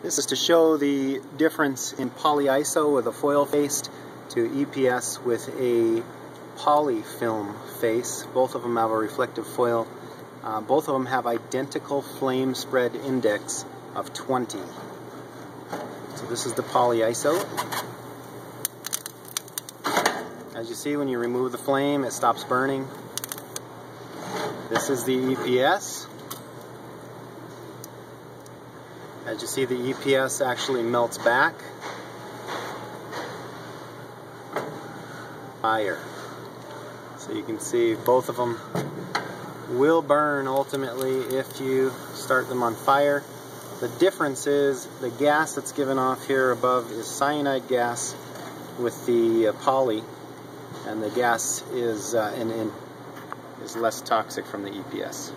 This is to show the difference in polyiso with a foil faced to EPS with a polyfilm face. Both of them have a reflective foil. Uh, both of them have identical flame spread index of 20. So this is the polyiso. As you see when you remove the flame it stops burning. This is the EPS. As you see, the EPS actually melts back. Fire. So you can see both of them will burn ultimately if you start them on fire. The difference is the gas that's given off here above is cyanide gas with the uh, poly and the gas is uh, in, in, is less toxic from the EPS.